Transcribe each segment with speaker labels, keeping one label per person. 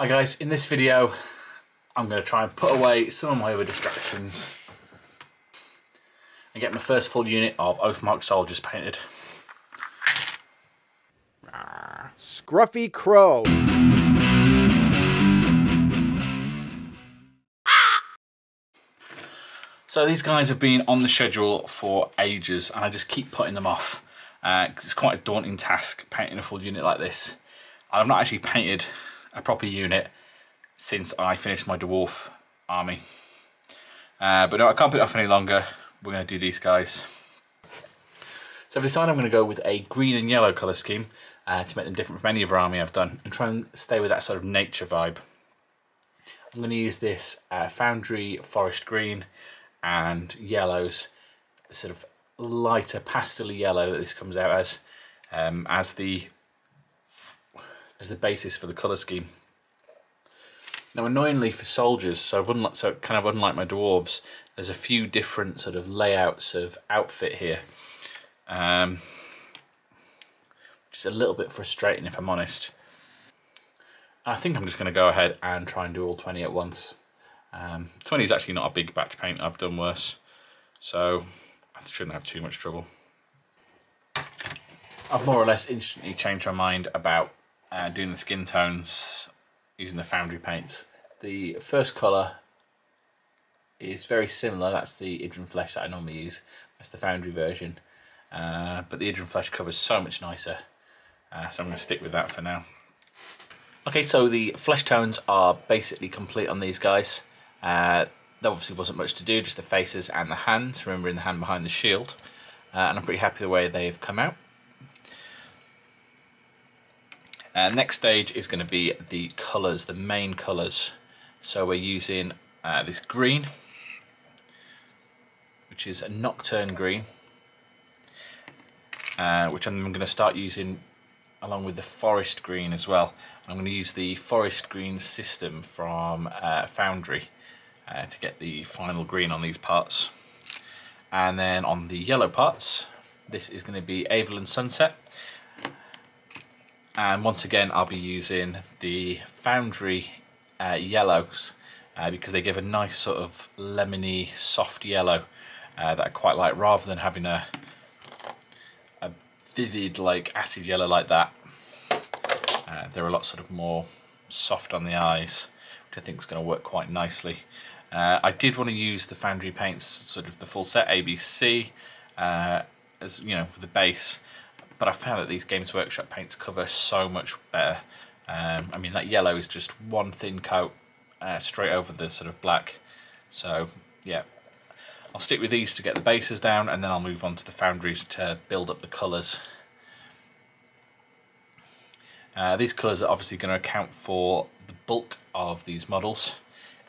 Speaker 1: Hi guys, in this video I'm going to try and put away some of my other distractions and get my first full unit of Oathmark soldiers painted.
Speaker 2: Scruffy Crow.
Speaker 1: So these guys have been on the schedule for ages and I just keep putting them off because uh, it's quite a daunting task painting a full unit like this. I've not actually painted a proper unit since I finished my dwarf army. Uh, but no, I can't put it off any longer. We're going to do these guys. So I've decided I'm going to go with a green and yellow colour scheme uh, to make them different from any other army I've done and try and stay with that sort of nature vibe. I'm going to use this uh, Foundry Forest Green and yellows, sort of lighter pastel yellow that this comes out as, um, as the as the basis for the colour scheme. Now annoyingly for soldiers, so, unlike, so kind of unlike my dwarves, there's a few different sort of layouts of outfit here. Um, which is a little bit frustrating if I'm honest. I think I'm just going to go ahead and try and do all 20 at once. Um, 20 is actually not a big batch paint, I've done worse. So I shouldn't have too much trouble. I've more or less instantly changed my mind about uh, doing the skin tones using the foundry paints. The first colour is very similar, that's the Idrinn Flesh that I normally use. That's the foundry version. Uh, but the Idrinn Flesh covers so much nicer. Uh, so I'm going to stick with that for now. Okay, so the flesh tones are basically complete on these guys. Uh, there obviously wasn't much to do, just the faces and the hands, remembering the hand behind the shield. Uh, and I'm pretty happy the way they've come out. Uh, next stage is going to be the colours, the main colours. So we're using uh, this green, which is a Nocturne green, uh, which I'm going to start using along with the forest green as well. I'm going to use the forest green system from uh, Foundry uh, to get the final green on these parts. And then on the yellow parts, this is going to be Averland Sunset. And once again, I'll be using the Foundry uh, yellows uh, because they give a nice sort of lemony, soft yellow uh, that I quite like rather than having a, a vivid like acid yellow like that. Uh, they're a lot sort of more soft on the eyes, which I think is going to work quite nicely. Uh, I did want to use the Foundry paints, sort of the full set ABC, uh, as you know, for the base, but I found that these Games Workshop paints cover so much better. Um, I mean, that yellow is just one thin coat uh, straight over the sort of black. So, yeah, I'll stick with these to get the bases down, and then I'll move on to the Foundries to build up the colours. Uh, these colours are obviously going to account for the bulk of these models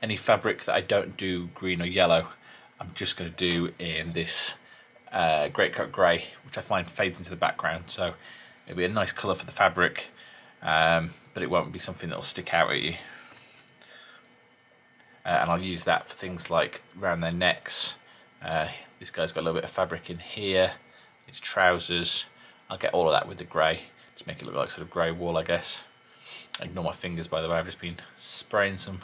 Speaker 1: any fabric that I don't do green or yellow, I'm just going to do in this uh, Greatcoat Grey, which I find fades into the background. So it'll be a nice colour for the fabric, um, but it won't be something that'll stick out at you. Uh, and I'll use that for things like around their necks. Uh, this guy's got a little bit of fabric in here, his trousers. I'll get all of that with the grey, just make it look like sort of grey wool, I guess. Ignore my fingers, by the way, I've just been spraying some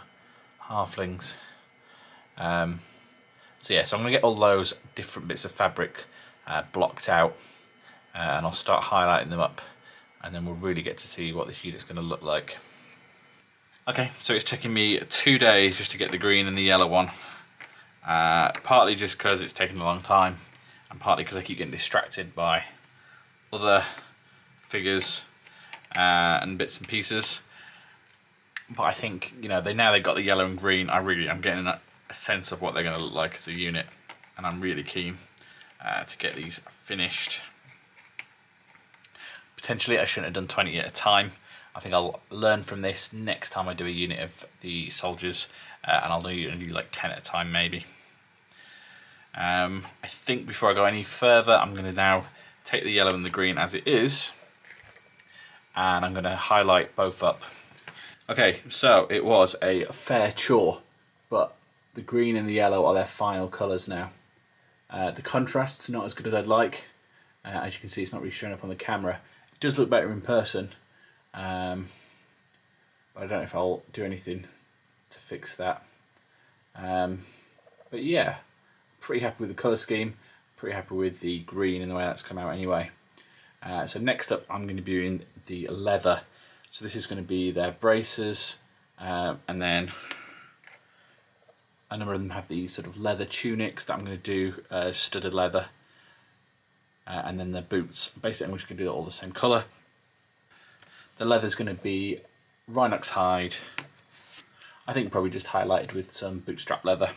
Speaker 1: halflings. Um, so yeah, so I'm going to get all those different bits of fabric uh, blocked out uh, and I'll start highlighting them up and then we'll really get to see what this unit's going to look like. Okay, so it's taking me two days just to get the green and the yellow one. Uh, partly just because it's taken a long time and partly because I keep getting distracted by other figures uh, and bits and pieces but I think you know they now they've got the yellow and green. I really I'm getting a, a sense of what they're going to look like as a unit, and I'm really keen uh, to get these finished. Potentially, I shouldn't have done 20 at a time. I think I'll learn from this next time I do a unit of the soldiers, uh, and I'll do, do like 10 at a time maybe. Um, I think before I go any further, I'm going to now take the yellow and the green as it is, and I'm going to highlight both up Okay, so it was a fair chore, but the green and the yellow are their final colours now. Uh, the contrast's not as good as I'd like. Uh, as you can see, it's not really showing up on the camera. It does look better in person. Um, but I don't know if I'll do anything to fix that. Um, but yeah, pretty happy with the colour scheme, pretty happy with the green and the way that's come out anyway. Uh, so next up I'm going to be doing the leather. So this is going to be their braces um, and then a number of them have these sort of leather tunics that I'm going to do uh, studded leather uh, and then the boots. Basically I'm just going to do that all the same colour. The leather is going to be Rhinox hide, I think probably just highlighted with some bootstrap leather.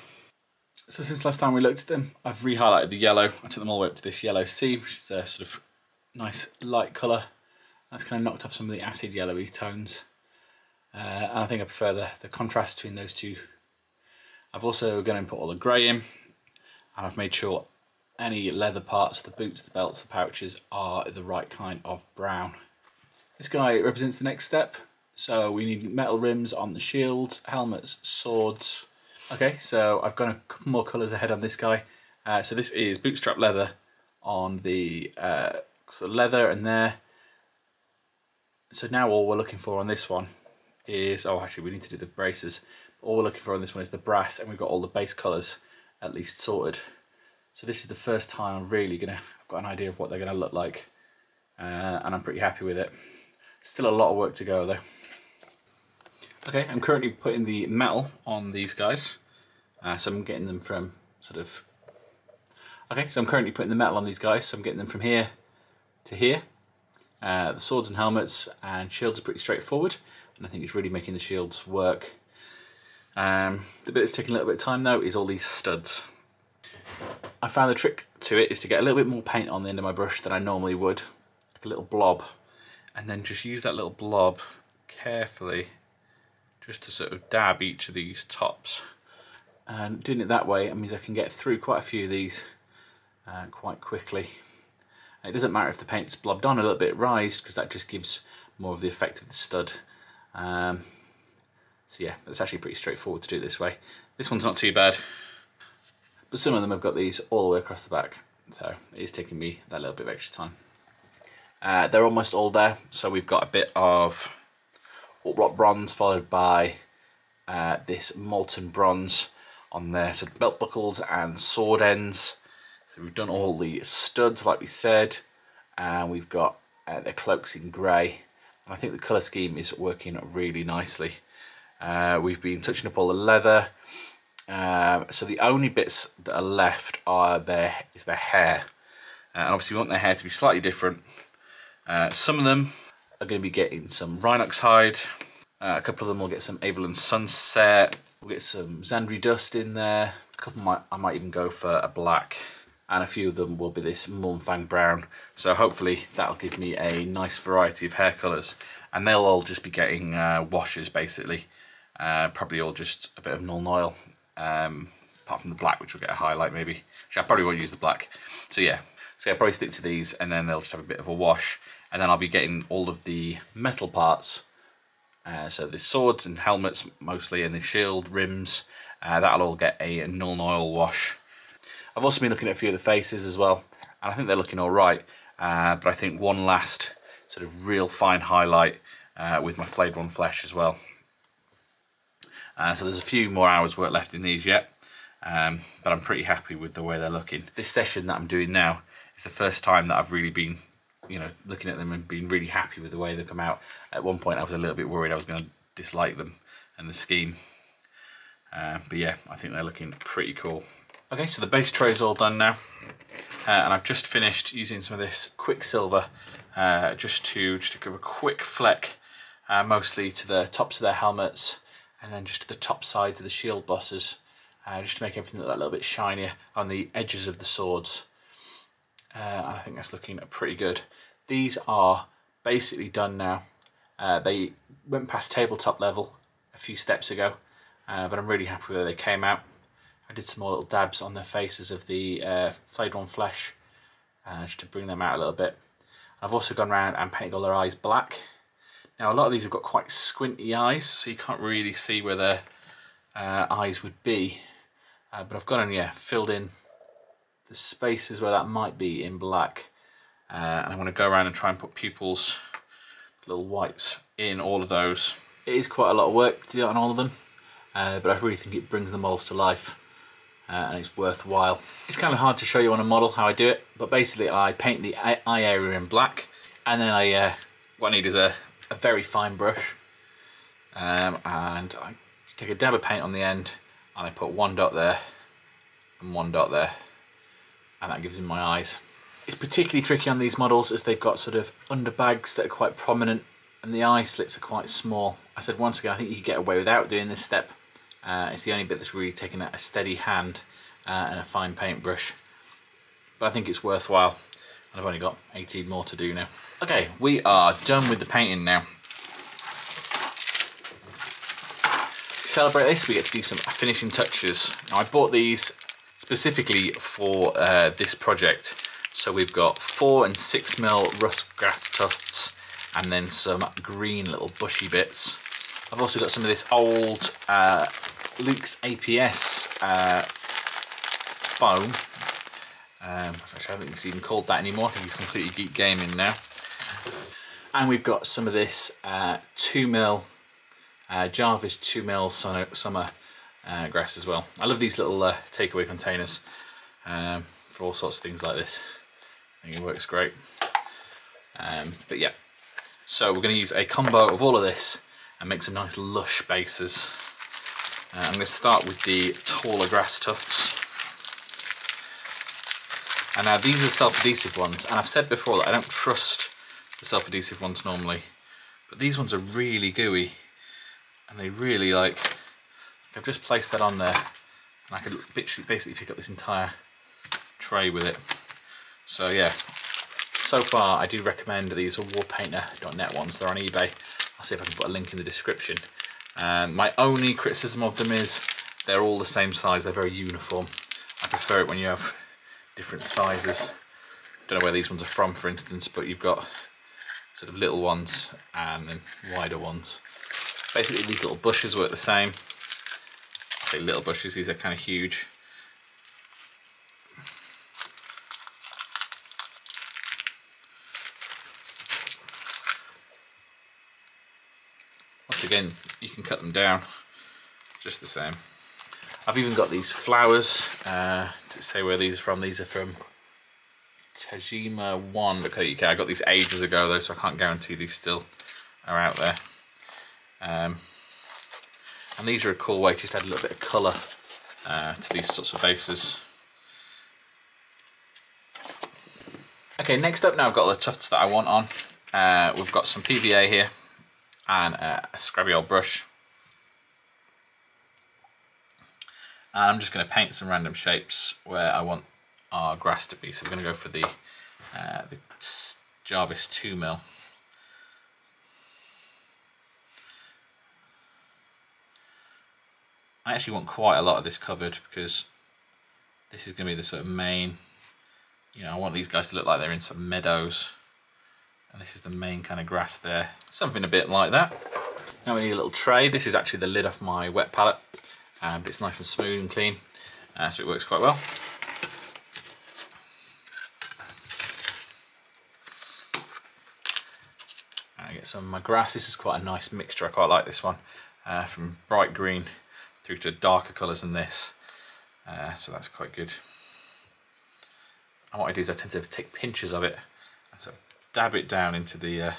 Speaker 1: So since last time we looked at them, I've re-highlighted the yellow. I took them all the way up to this yellow sea, which is a sort of nice light colour. That's kind of knocked off some of the acid yellowy tones. Uh, and I think I prefer the, the contrast between those two. I've also gone and put all the grey in, and I've made sure any leather parts, the boots, the belts, the pouches are the right kind of brown. This guy represents the next step. So we need metal rims on the shields, helmets, swords. Okay, so I've got a couple more colours ahead on this guy. Uh, so this is bootstrap leather on the uh, of leather and there. So now all we're looking for on this one is, oh actually we need to do the braces. All we're looking for on this one is the brass and we've got all the base colours at least sorted. So this is the first time I'm really gonna, I've got an idea of what they're gonna look like. Uh, and I'm pretty happy with it. Still a lot of work to go though. Okay, I'm currently putting the metal on these guys. Uh, so I'm getting them from sort of... Okay, so I'm currently putting the metal on these guys. So I'm getting them from here to here. Uh, the swords and helmets and shields are pretty straightforward. And I think it's really making the shields work. Um, the bit that's taking a little bit of time though is all these studs. I found the trick to it is to get a little bit more paint on the end of my brush than I normally would. Like a little blob. And then just use that little blob carefully just to sort of dab each of these tops. And doing it that way it means I can get through quite a few of these uh, quite quickly. And it doesn't matter if the paint's blobbed on a little bit raised because that just gives more of the effect of the stud. Um, so yeah, it's actually pretty straightforward to do it this way. This one's not too bad, but some of them have got these all the way across the back. So it is taking me that little bit of extra time. Uh, they're almost all there, so we've got a bit of rock bronze followed by uh, this molten bronze on sort of belt buckles and sword ends. So we've done all the studs like we said and we've got uh, their cloaks in grey I think the colour scheme is working really nicely. Uh, we've been touching up all the leather um, so the only bits that are left are their is their hair uh, and obviously we want their hair to be slightly different. Uh, some of them are going to be getting some Rhinox hide. Uh, a couple of them will get some Averland Sunset. We'll get some Zandri Dust in there. A couple might, I might even go for a black. And a few of them will be this Mournfang Brown. So hopefully that'll give me a nice variety of hair colours. And they'll all just be getting uh, washes basically. Uh, probably all just a bit of Nuln Oil. Um, apart from the black, which will get a highlight maybe. Actually, I probably won't use the black. So yeah, so I'll probably stick to these and then they'll just have a bit of a wash. And then I'll be getting all of the metal parts uh, so the swords and helmets mostly and the shield rims. Uh, that'll all get a Nuln Oil wash. I've also been looking at a few of the faces as well and I think they're looking all right. Uh, but I think one last sort of real fine highlight uh, with my flayed one flesh as well uh, so there's a few more hours work left in these yet um, but I'm pretty happy with the way they're looking this session that I'm doing now is the first time that I've really been you know, looking at them and being really happy with the way they've come out. At one point, I was a little bit worried I was going to dislike them and the scheme. Uh, but yeah, I think they're looking pretty cool. Okay, so the base tray is all done now. Uh, and I've just finished using some of this Quicksilver uh, just to just to give a quick fleck, uh, mostly to the tops of their helmets and then just the top sides of the shield bosses, uh, just to make everything look a little bit shinier on the edges of the swords. Uh, I think that's looking pretty good. These are basically done now. Uh, they went past tabletop level a few steps ago, uh, but I'm really happy with where they came out. I did some more little dabs on the faces of the uh, flayed flesh uh, just to bring them out a little bit. I've also gone around and painted all their eyes black. Now a lot of these have got quite squinty eyes, so you can't really see where their uh, eyes would be. Uh, but I've gone and yeah, filled in the spaces where that might be in black. Uh, and I'm going to go around and try and put pupils, little wipes in all of those. It is quite a lot of work to do on all of them, uh, but I really think it brings the models to life uh, and it's worthwhile. It's kind of hard to show you on a model how I do it, but basically I paint the eye area in black and then I, uh, what I need is a, a very fine brush um, and I take a dab of paint on the end and I put one dot there and one dot there and that gives him my eyes. It's particularly tricky on these models as they've got sort of underbags that are quite prominent and the eye slits are quite small. I said once again I think you could get away without doing this step. Uh, it's the only bit that's really taking a steady hand uh, and a fine paintbrush. But I think it's worthwhile. And I've only got 18 more to do now. Okay, we are done with the painting now. To celebrate this, we get to do some finishing touches. Now I bought these specifically for uh, this project. So we've got four and six mil rough grass tufts and then some green little bushy bits. I've also got some of this old uh, Luke's APS uh, foam um, I don't think it's even called that anymore. I think it's completely geek gaming now. And we've got some of this uh, 2mm uh, Javis 2mm summer uh, grass as well. I love these little uh, takeaway containers um, for all sorts of things like this. I think it works great. Um, but yeah, so we're going to use a combo of all of this and make some nice lush bases. Uh, I'm going to start with the taller grass tufts. And now these are self-adhesive ones, and I've said before that I don't trust the self-adhesive ones normally, but these ones are really gooey, and they really like, I've just placed that on there, and I could basically pick up this entire tray with it. So yeah, so far I do recommend these warpainter.net ones, they're on eBay. I'll see if I can put a link in the description. And my only criticism of them is they're all the same size, they're very uniform. I prefer it when you have different sizes. Don't know where these ones are from, for instance, but you've got sort of little ones and then wider ones. Basically, these little bushes work the same. Say little bushes, these are kind of huge. Once again, you can cut them down just the same. I've even got these flowers uh, to say where these are from. These are from Tajima1.co.uk. I got these ages ago though, so I can't guarantee these still are out there. Um, and these are a cool way to just add a little bit of colour uh, to these sorts of bases. Okay, next up now I've got the tufts that I want on. Uh, we've got some PVA here and uh, a scrubby old brush and I'm just going to paint some random shapes where I want our grass to be. So we're going to go for the, uh, the Javis 2 mil. I actually want quite a lot of this covered because this is going to be the sort of main, you know, I want these guys to look like they're in some meadows. And this is the main kind of grass there. Something a bit like that. Now we need a little tray. This is actually the lid off my wet palette um, but it's nice and smooth and clean, uh, so it works quite well. I get some of my grass. This is quite a nice mixture. I quite like this one, uh, from bright green through to darker colours than this. Uh, so that's quite good. And what I do is I tend to take pinches of it and sort of dab it down into the uh,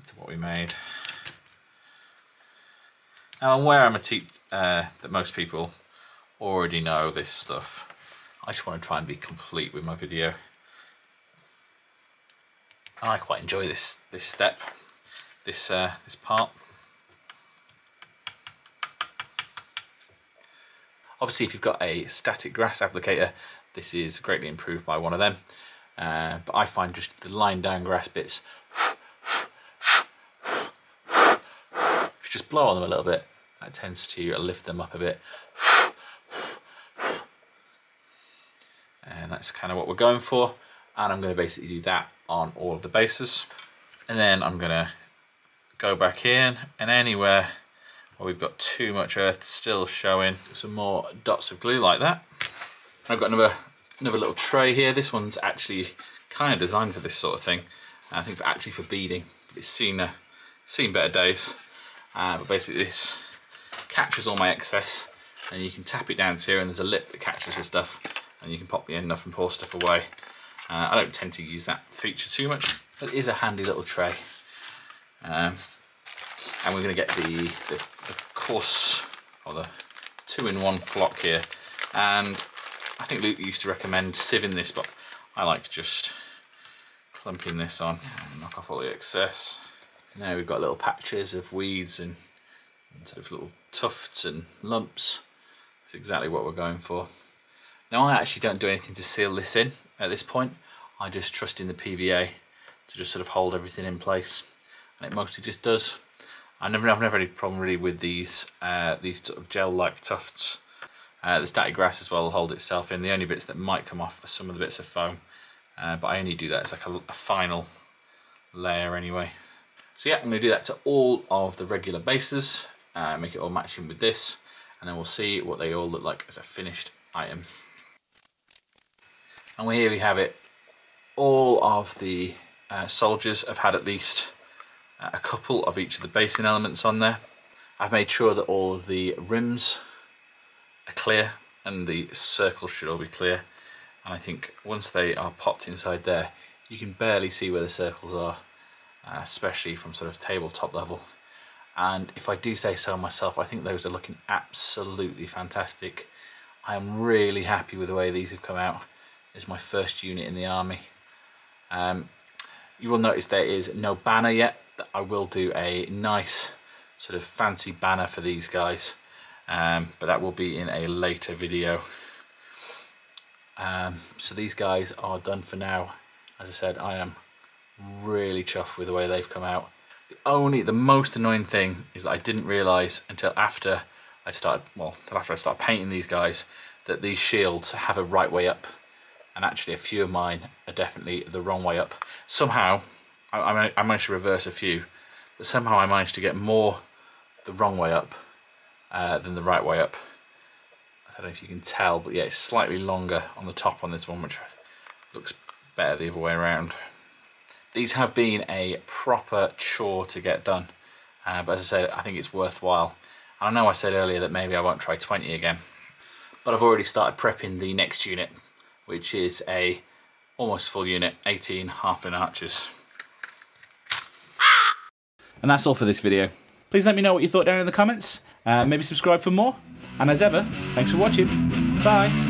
Speaker 1: into what we made. Now I'm aware I'm a teach uh, that most people already know this stuff. I just want to try and be complete with my video. And I quite enjoy this this step, this uh, this part. Obviously, if you've got a static grass applicator, this is greatly improved by one of them. Uh, but I find just the line down grass bits if you just blow on them a little bit, that tends to lift them up a bit. And that's kind of what we're going for. And I'm going to basically do that on all of the bases. And then I'm going to go back in and anywhere where we've got too much earth still showing some more dots of glue like that. I've got another another little tray here. This one's actually kind of designed for this sort of thing. I think for actually for beading. It's seen uh, seen better days. Uh, but basically this catches all my excess and you can tap it down to here and there's a lip that catches the stuff and you can pop the end off and pour stuff away. Uh, I don't tend to use that feature too much, but it is a handy little tray. Um, and we're going to get the, the, the course or the two-in-one flock here and I think Luke used to recommend sieving this but I like just clumping this on and knock off all the excess now we've got little patches of weeds and, and sort of little tufts and lumps. That's exactly what we're going for. Now I actually don't do anything to seal this in at this point. I just trust in the PVA to just sort of hold everything in place. And it mostly just does. I never, I've never had any problem really with these uh, these sort of gel-like tufts. Uh, the static grass as well will hold itself in. The only bits that might come off are some of the bits of foam, uh, but I only do that as like a, a, final layer anyway. So yeah, I'm going to do that to all of the regular bases, uh, make it all matching with this, and then we'll see what they all look like as a finished item. And here we have it. All of the uh, soldiers have had at least a couple of each of the basing elements on there. I've made sure that all of the rims are clear and the circles should all be clear and I think once they are popped inside there you can barely see where the circles are uh, especially from sort of tabletop level and if I do say so myself I think those are looking absolutely fantastic. I am really happy with the way these have come out. It's my first unit in the army. Um, you will notice there is no banner yet I will do a nice sort of fancy banner for these guys. Um, but that will be in a later video. Um, so these guys are done for now. As I said I am really chuffed with the way they've come out the only the most annoying thing is that I didn't realize until after I started well until after I started painting these guys that these shields have a right way up and actually a few of mine are definitely the wrong way up somehow I, I managed to reverse a few, but somehow I managed to get more the wrong way up uh, than the right way up. I don't know if you can tell, but yeah, it's slightly longer on the top on this one, which looks better the other way around. These have been a proper chore to get done, uh, but as I said, I think it's worthwhile. And I know I said earlier that maybe I won't try 20 again, but I've already started prepping the next unit, which is a almost full unit, 18 halfling archers. And that's all for this video. Please let me know what you thought down in the comments. Uh, maybe subscribe for more. And as ever, thanks for watching. Bye.